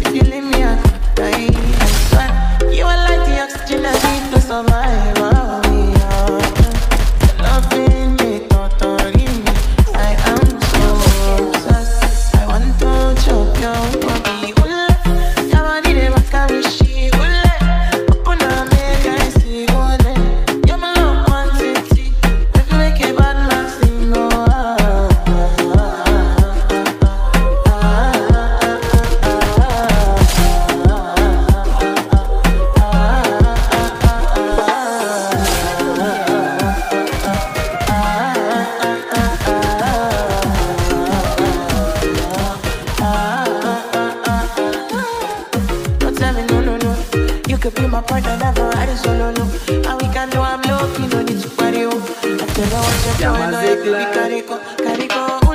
Yes, yes. Could be my partner, never ride it solo. No. And we can do I'm low, you no need to party. Oh. I tell her what you're doing, no, you be carico, carico.